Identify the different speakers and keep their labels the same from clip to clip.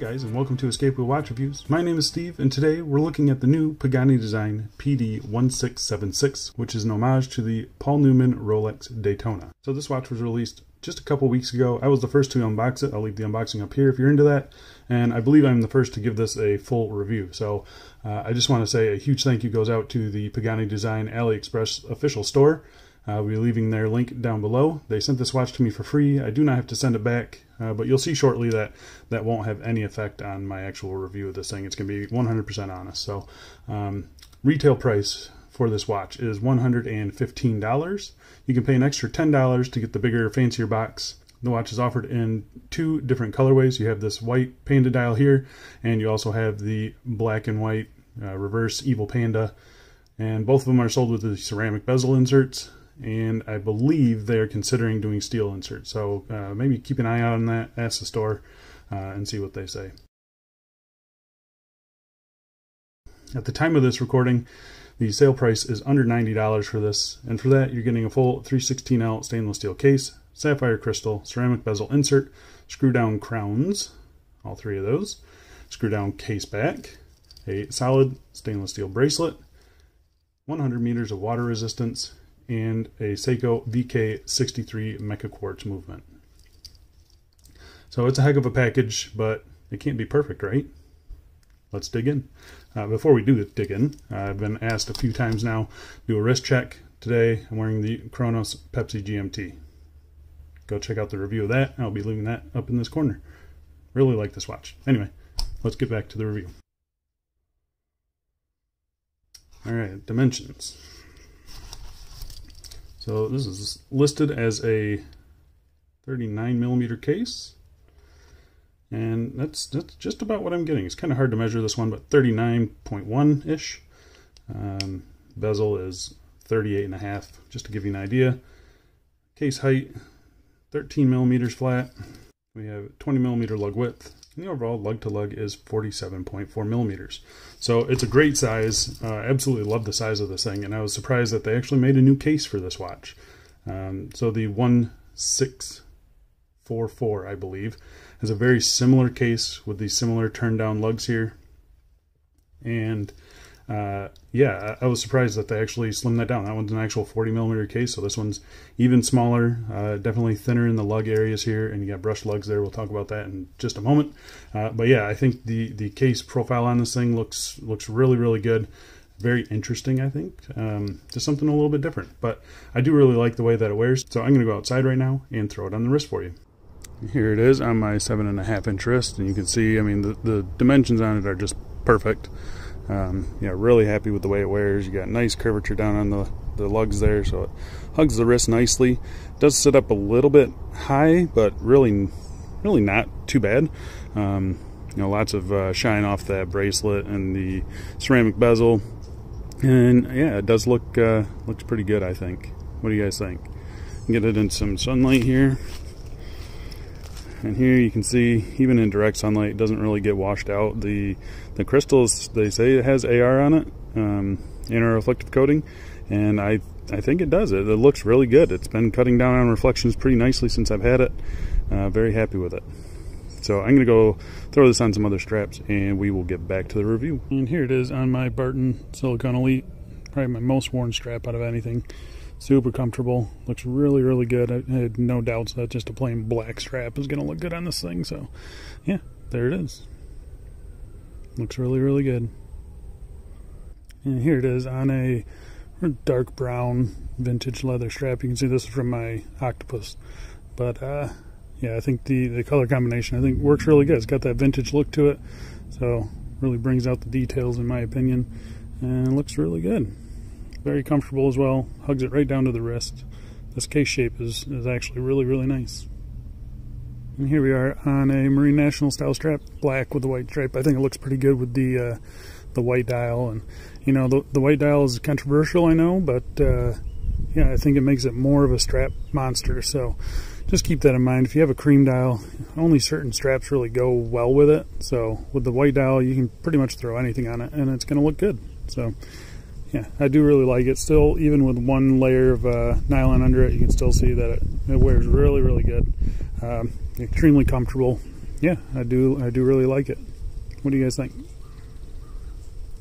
Speaker 1: guys, and welcome to Escape Wheel Watch Reviews. My name is Steve, and today we're looking at the new Pagani Design PD1676, which is an homage to the Paul Newman Rolex Daytona. So this watch was released just a couple weeks ago. I was the first to unbox it. I'll leave the unboxing up here if you're into that. And I believe I'm the first to give this a full review. So uh, I just want to say a huge thank you goes out to the Pagani Design AliExpress official store. Uh, we'll be leaving their link down below. They sent this watch to me for free. I do not have to send it back, uh, but you'll see shortly that that won't have any effect on my actual review of this thing. It's going to be 100% honest. So, um, retail price for this watch is $115. You can pay an extra $10 to get the bigger, fancier box. The watch is offered in two different colorways. You have this white panda dial here, and you also have the black and white uh, reverse evil panda. And both of them are sold with the ceramic bezel inserts and I believe they are considering doing steel inserts. So uh, maybe keep an eye out on that, ask the store, uh, and see what they say. At the time of this recording, the sale price is under $90 for this, and for that you're getting a full 316L stainless steel case, sapphire crystal, ceramic bezel insert, screw down crowns, all three of those, screw down case back, a solid stainless steel bracelet, 100 meters of water resistance, and a Seiko VK63 Meca-Quartz movement. So it's a heck of a package, but it can't be perfect, right? Let's dig in. Uh, before we do dig in, I've been asked a few times now, do a wrist check. Today I'm wearing the Cronos Pepsi GMT. Go check out the review of that. I'll be leaving that up in this corner. Really like this watch. Anyway, let's get back to the review. All right, dimensions. So this is listed as a 39 millimeter case. And that's, that's just about what I'm getting. It's kind of hard to measure this one, but 39.1-ish. Um, bezel is 38 and a half, just to give you an idea. Case height, 13 millimeters flat. We have 20 millimeter lug width, and the overall lug to lug is 47.4 millimeters. So it's a great size. Uh, absolutely love the size of this thing, and I was surprised that they actually made a new case for this watch. Um, so the 1644, I believe, has a very similar case with these similar turn down lugs here. And uh, yeah, I, was surprised that they actually slimmed that down. That one's an actual 40 millimeter case, so this one's even smaller, uh, definitely thinner in the lug areas here, and you got brushed lugs there. We'll talk about that in just a moment. Uh, but yeah, I think the the case profile on this thing looks looks really really good. Very interesting, I think. Um, just something a little bit different, but I do really like the way that it wears. So I'm going to go outside right now and throw it on the wrist for you. Here it is on my seven and a half inch wrist, and you can see, I mean, the, the dimensions on it are just perfect. Um, yeah, really happy with the way it wears. You got nice curvature down on the, the lugs there, so it hugs the wrist nicely. Does sit up a little bit high, but really, really not too bad. Um, you know, lots of uh, shine off that bracelet and the ceramic bezel, and yeah, it does look uh, looks pretty good. I think. What do you guys think? Get it in some sunlight here. And here you can see, even in direct sunlight, it doesn't really get washed out. The the crystals, they say it has AR on it, um, anti-reflective coating, and I I think it does. It, it looks really good. It's been cutting down on reflections pretty nicely since I've had it. Uh, very happy with it. So I'm to go throw this on some other straps and we will get back to the review. And here it is on my Barton Silicone Elite. Probably my most worn strap out of anything super comfortable. Looks really really good. I had no doubts that just a plain black strap is gonna look good on this thing so yeah there it is. Looks really really good. And here it is on a dark brown vintage leather strap. You can see this is from my octopus but uh, yeah I think the the color combination I think works really good. It's got that vintage look to it so really brings out the details in my opinion and looks really good very comfortable as well. Hugs it right down to the wrist. This case shape is, is actually really, really nice. And here we are on a Marine Nationale style strap, black with the white stripe. I think it looks pretty good with the uh, the white dial. And, you know, the, the white dial is controversial, I know, but, uh, yeah, I think it makes it more of a strap monster. So just keep that in mind. If you have a cream dial, only certain straps really go well with it. So with the white dial, you can pretty much throw anything on it, and it's going to look good. So yeah, I do really like it. Still, even with one layer of uh, nylon under it, you can still see that it, it wears really, really good. Um, extremely comfortable. yeah, I do I do really like it. What do you guys think?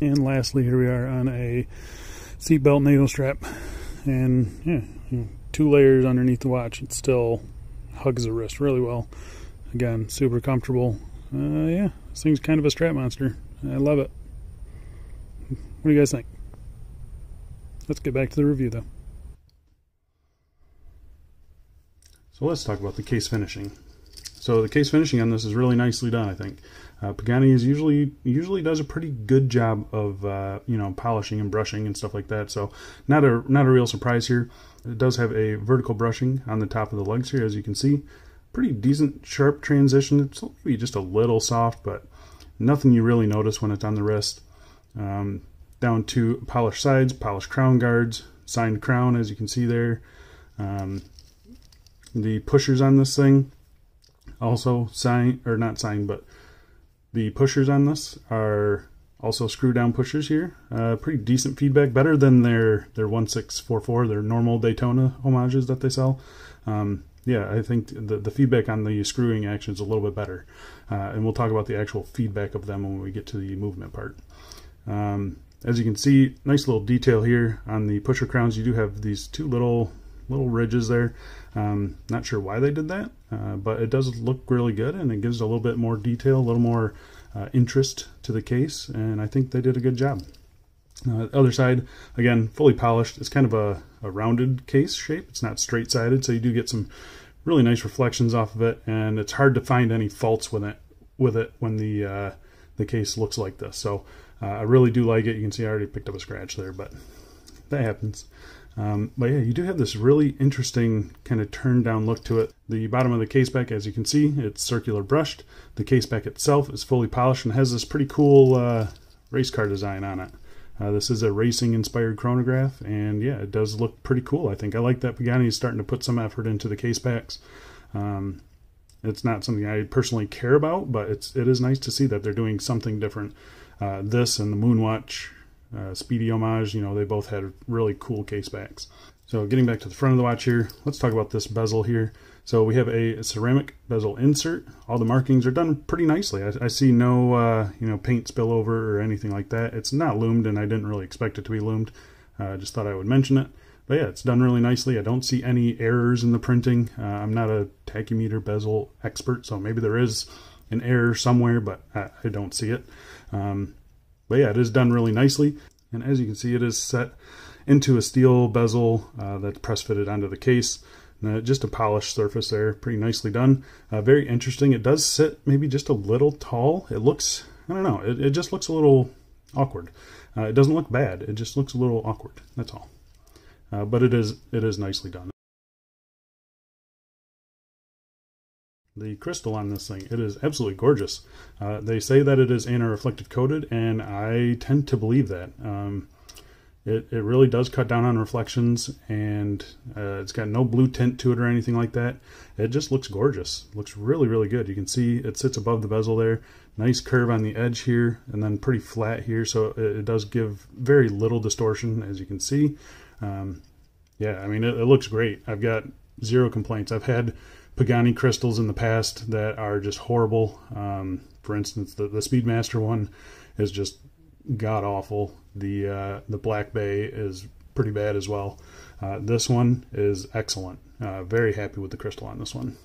Speaker 1: And lastly, here we are on a seatbelt NATO strap, and yeah, two layers underneath the watch. It still hugs the wrist really well. Again, super comfortable. Uh, yeah, this thing's kind of a strap monster. I love it. What do you guys think? Let's get back to the review though. So let's talk about the case finishing. So the case finishing on this is really nicely done, I think. Uh, Pagani is usually usually does a pretty good job of uh, you know polishing and brushing and stuff like that. So not a not a real surprise here. It does have a vertical brushing on the top of the lugs here, as you can see. Pretty decent sharp transition. It's maybe just a little soft, but nothing you really notice when it's on the wrist. Um, down to polished sides, polished crown guards, signed crown, as you can see there. Um, the pushers on this thing also sign or not signed, but the pushers on this are also screw down pushers here. Uh, pretty decent feedback, better than their their 1644, their normal Daytona homages that they sell. Um, yeah, I think the, the feedback on the screwing action is a little bit better. Uh, and we'll talk about the actual feedback of them when we get to the movement part. Um, as you can see, nice little detail here on the pusher crowns. You do have these two little little ridges there. Um, not sure why they did that, uh, but it does look really good and it gives a little bit more detail, a little more uh, interest to the case, and I think they did a good job. Uh, other side, again, fully polished. It's kind of a, a rounded case shape. It's not straight sided, so you do get some really nice reflections off of it, and it's hard to find any faults with it with it when the uh, the case looks like this. So uh, I really do like it. You can see I already picked up a scratch there, but that happens. Um, but yeah, you do have this really interesting kind of turned down look to it. The bottom of the case back, as you can see, it's circular brushed. The case back itself is fully polished and has this pretty cool uh, race car design on it. Uh, this is a racing inspired chronograph, and yeah, it does look pretty cool. I think I like that Pagani is starting to put some effort into the case backs. Um, it's not something I personally care about, but it's it is nice to see that they're doing something different. Uh, this and the Moonwatch uh, Speedy Homage, you know, they both had really cool case backs. So getting back to the front of the watch here, let's talk about this bezel here. So we have a ceramic bezel insert. All the markings are done pretty nicely. I, I see no, uh, you know, paint spillover or anything like that. It's not lumed, and I didn't really expect it to be lumed. Uh, I uh, just thought I would mention it. But yeah, it's done really nicely. I don't see any errors in the printing. Uh, I'm not a tachymeter bezel expert, so maybe there is an error somewhere, but I, I don't see it. Um, but yeah, it is done really nicely. And as you can see, it is set into a steel bezel uh, that's press fitted onto the case. Uh, just a polished surface there, pretty nicely done. Uh, very interesting. It does sit maybe just a little tall. It looks, I don't know, it, it just looks a little awkward. Uh, it doesn't look bad. It just looks a little awkward. That's all. Uh, but it is it is nicely done. The crystal on this thing. It is absolutely gorgeous. Uh, they say that it is anti-reflective coated, and I tend to believe that. Um, it, it really does cut down on reflections, and uh, it's got no blue tint to it or anything like that. It just looks gorgeous. It looks really, really good. You can see it sits above the bezel there. Nice curve on the edge here, and then pretty flat here, so it, it does give very little distortion, as you can see. Um, yeah, I mean, it, it looks great. I've got zero complaints. I've had Pagani crystals in the past that are just horrible. Um, for instance, the, the Speedmaster one is just god awful. The uh, the Black Bay is pretty bad as well. Uh, this one is excellent. Uh, very happy with the crystal on this one.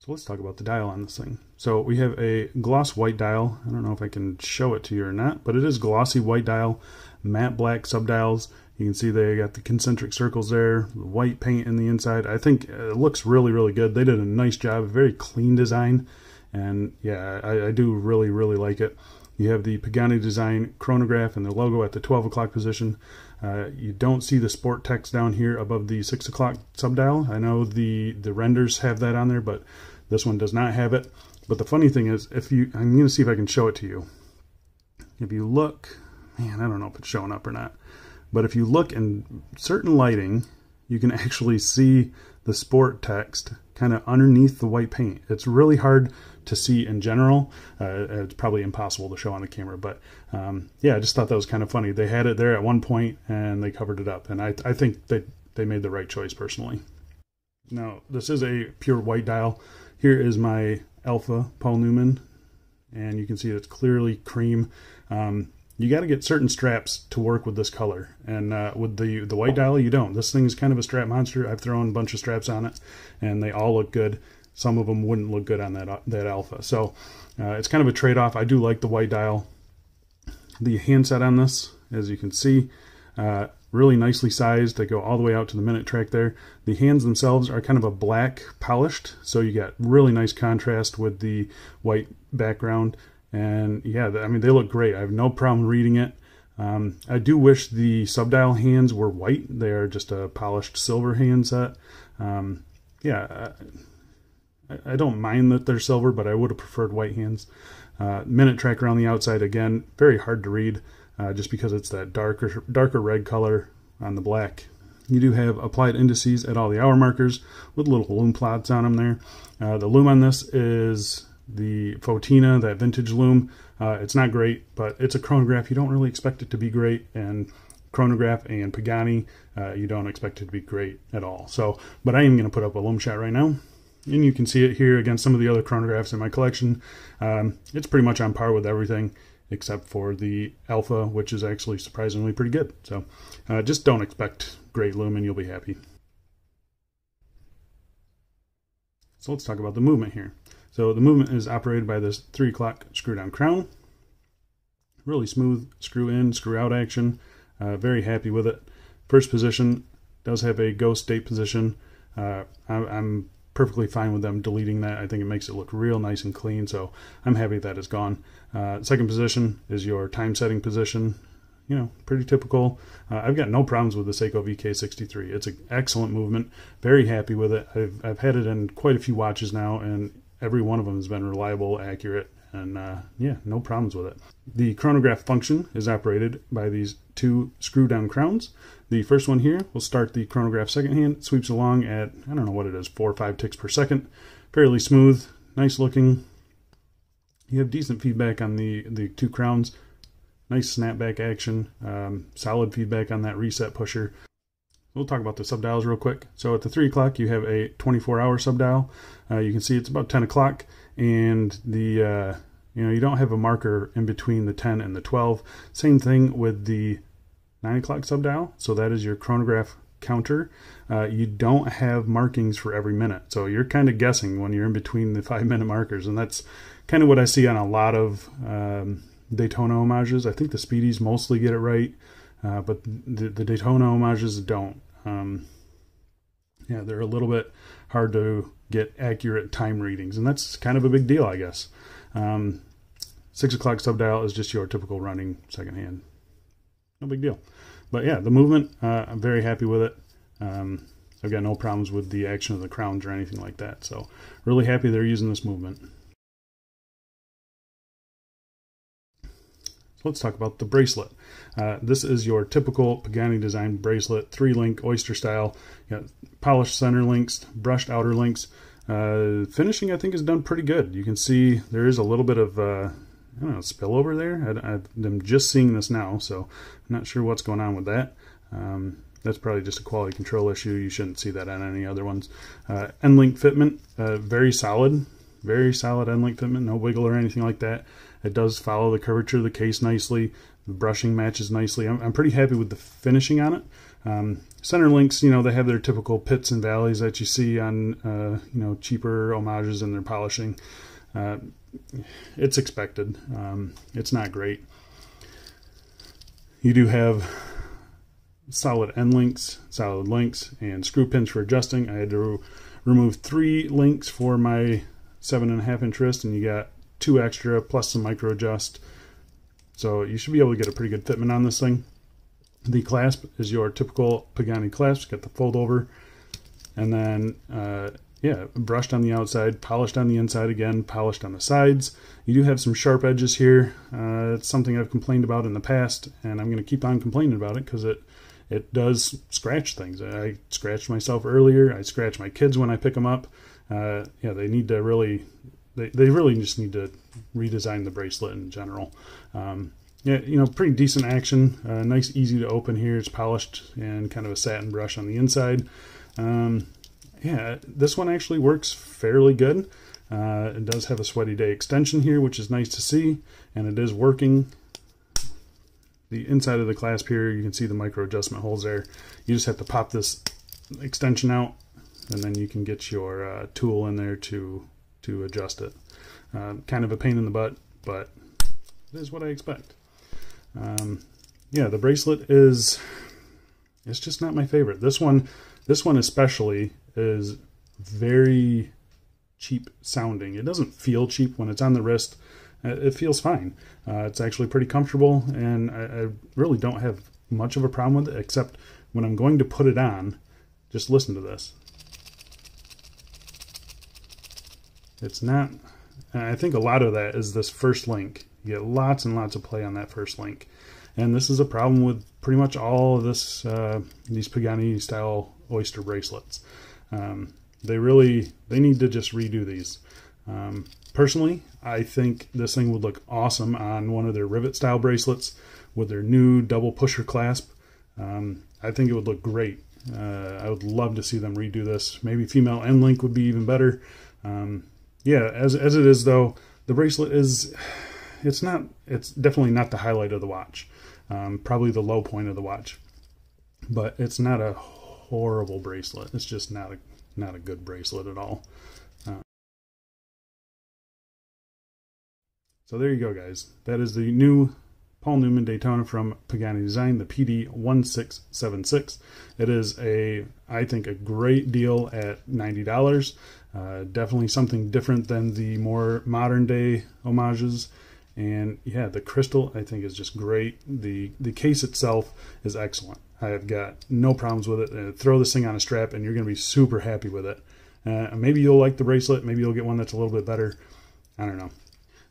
Speaker 1: So let's talk about the dial on this thing. So we have a gloss white dial. I don't know if I can show it to you or not, but it is glossy white dial, matte black subdials. You can see they got the concentric circles there, the white paint in the inside. I think it looks really, really good. They did a nice job, very clean design. And yeah, I, I do really, really like it. You have the Pagani design chronograph and the logo at the 12 o'clock position. Uh, you don't see the sport text down here above the 6 o'clock subdial. I know the, the renders have that on there, but this one does not have it. But the funny thing is, if you, I'm going to see if I can show it to you. If you look, man, I don't know if it's showing up or not. But if you look in certain lighting, you can actually see the sport text kind of underneath the white paint. It's really hard to see in general. Uh, it's probably impossible to show on the camera, but um, yeah, I just thought that was kind of funny. They had it there at one point and they covered it up, and I, I think they they made the right choice personally. Now, this is a pure white dial. Here is my Alpha Paul Newman, and you can see it's clearly cream. Um, you got to get certain straps to work with this color, and uh, with the the white dial, you don't. This thing is kind of a strap monster. I've thrown a bunch of straps on it, and they all look good. Some of them wouldn't look good on that that Alpha, so uh, it's kind of a trade off. I do like the white dial. The handset on this, as you can see, uh, really nicely sized. They go all the way out to the minute track there. The hands themselves are kind of a black polished, so you got really nice contrast with the white background. And yeah, I mean, they look great. I have no problem reading it. Um, I do wish the subdial hands were white. They are just a polished silver handset. Um, yeah, I, I, don't mind that they're silver, but I would have preferred white hands. Uh, minute tracker on the outside, again, very hard to read uh, just because it's that darker darker red color on the black. You do have applied indices at all the hour markers with little lume plots on them there. Uh, the lume on this is the fauxtina, that vintage lume. Uh, it's not great, but it's a chronograph. You don't really expect it to be great, and chronograph and Pagani, uh, you don't expect it to be great at all. So, but I am going to put up a lume shot right now, and you can see it here against some of the other chronographs in my collection. Um, it's pretty much on par with everything except for the alpha, which is actually surprisingly pretty good. So uh, just don't expect great lumen, you'll be happy. So let's talk about the movement here. So the movement is operated by this 3 o'clock screw down crown. Really smooth screw in, screw out action. Uh, very happy with it. First position does have a ghost date position. Uh, I, I'm perfectly fine with them deleting that. I think it makes it look real nice and clean, so I'm happy that is gone. Uh, second position is your time setting position. You know, pretty typical. Uh, I've got no problems with the Seiko VK63. It's an excellent movement. Very happy with it. I've, I've had it in quite a few watches now, and every one of them has been reliable, accurate, and uh, yeah, no problems with it. The chronograph function is operated by these two screw down crowns. The first one here will start the chronograph second hand, sweeps along at, I don't know what it is, four or five ticks per second. Fairly smooth, nice looking. You have decent feedback on the, the two crowns. Nice snapback action, um, solid feedback on that reset pusher. We'll talk about the subdials real quick. So at the 3 o'clock, you have a 24 hour subdial. Uh, you can see it's about 10 o'clock, and the uh, you know you don't have a marker in between the 10 and the 12. Same thing with the 9 o'clock subdial. So that is your chronograph counter. Uh, you don't have markings for every minute. So you're kind of guessing when you're in between the five minute markers. And that's kind of what I see on a lot of um, Daytona homages. I think the Speedies mostly get it right, uh, but the, the, Daytona homages don't. Um, yeah, they're a little bit hard to get accurate time readings, and that's kind of a big deal, I guess. Um, six o'clock subdial is just your typical running second hand no big deal. But yeah, the movement, uh, I'm very happy with it. Um, I've got no problems with the action of the crowns or anything like that. So really happy they're using this movement. Let's talk about the bracelet. Uh, this is your typical Pagani design bracelet, three link oyster style. You got polished center links, brushed outer links. Uh, finishing I think is done pretty good. You can see there is a little bit of uh, I don't know, spillover there. I, am just seeing this now, so I'm not sure what's going on with that. Um, that's probably just a quality control issue. You shouldn't see that on any other ones. Uh, end-link fitment, uh, very solid, very solid end-link fitment, no wiggle or anything like that. It does follow the curvature of the case nicely. The brushing matches nicely. I'm, I'm pretty happy with the finishing on it. Um, center links, you know, they have their typical pits and valleys that you see on, uh, you know, cheaper homages in their polishing. Uh, it's expected. Um, it's not great. You do have solid end links, solid links, and screw pins for adjusting. I had to re remove three links for my seven and a half inch wrist, and you got two extra plus some micro adjust. So you should be able to get a pretty good fitment on this thing. The clasp is your typical Pagani clasp. Got the fold over, and then uh, yeah, brushed on the outside, polished on the inside again, polished on the sides. You do have some sharp edges here. Uh, it's something I've complained about in the past, and I'm going to keep on complaining about it because it it does scratch things. I scratched myself earlier. I scratch my kids when I pick them up. Uh, yeah, they need to really, they, they really just need to redesign the bracelet in general. Um, yeah, you know, pretty decent action. Uh, nice, easy to open here. It's polished and kind of a satin brush on the inside. Um, yeah, this one actually works fairly good. Uh, it does have a sweaty day extension here, which is nice to see, and it is working. The inside of the clasp here, you can see the micro adjustment holes there. You just have to pop this extension out, and then you can get your uh, tool in there to to adjust it. Uh, kind of a pain in the butt, but it is what I expect. Um, yeah, the bracelet is it's just not my favorite. This one, this one especially is very cheap sounding. It doesn't feel cheap when it's on the wrist. Uh, it feels fine. Uh, it's actually pretty comfortable, and I, I, really don't have much of a problem with it, except when I'm going to put it on. Just listen to this. It's not. I think a lot of that is this first link. You get lots and lots of play on that first link, and this is a problem with pretty much all of this uh, these Pagani style oyster bracelets. Um, they really they need to just redo these. Um, personally, I think this thing would look awesome on one of their rivet style bracelets with their new double pusher clasp. Um, I think it would look great. Uh, I would love to see them redo this. Maybe female end link would be even better. Um, yeah, as as it is though, the bracelet is it's not it's definitely not the highlight of the watch. Um, probably the low point of the watch, but it's not a horrible bracelet. It's just not a not a good bracelet at all. Uh, so there you go, guys. That is the new Paul Newman Daytona from Pagani Design, the PD1676. It is a, I think, a great deal at $90. Uh, definitely something different than the more modern day homages. And yeah, the crystal I think is just great. The the case itself is excellent. I have got no problems with it. Uh, throw this thing on a strap, and you're going to be super happy with it. Uh, maybe you'll like the bracelet. Maybe you'll get one that's a little bit better. I don't know.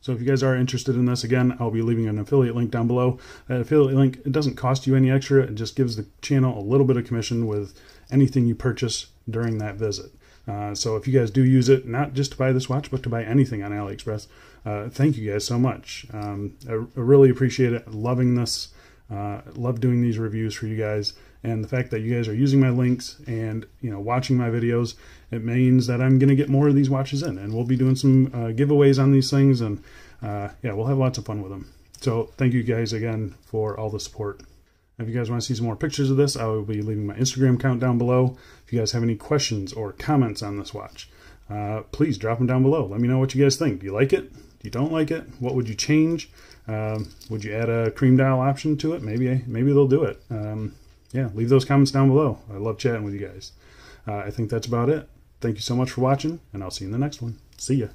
Speaker 1: So if you guys are interested in this, again, I'll be leaving an affiliate link down below. That affiliate link, it doesn't cost you any extra. It just gives the channel a little bit of commission with anything you purchase during that visit. Uh, so if you guys do use it, not just to buy this watch, but to buy anything on AliExpress, uh, thank you guys so much. Um, I, I, really appreciate it. Loving this. Uh, love doing these reviews for you guys, and the fact that you guys are using my links and you know watching my videos, it means that I'm gonna get more of these watches in, and we'll be doing some uh, giveaways on these things, and uh, yeah, we'll have lots of fun with them. So thank you guys again for all the support. If you guys want to see some more pictures of this, I will be leaving my Instagram account down below. If you guys have any questions or comments on this watch, uh, please drop them down below. Let me know what you guys think. Do you like it? Do you don't like it? What would you change? Um, would you add a cream dial option to it? Maybe maybe they'll do it. Um, yeah, leave those comments down below. I love chatting with you guys. Uh, I think that's about it. Thank you so much for watching, and I'll see you in the next one. See ya.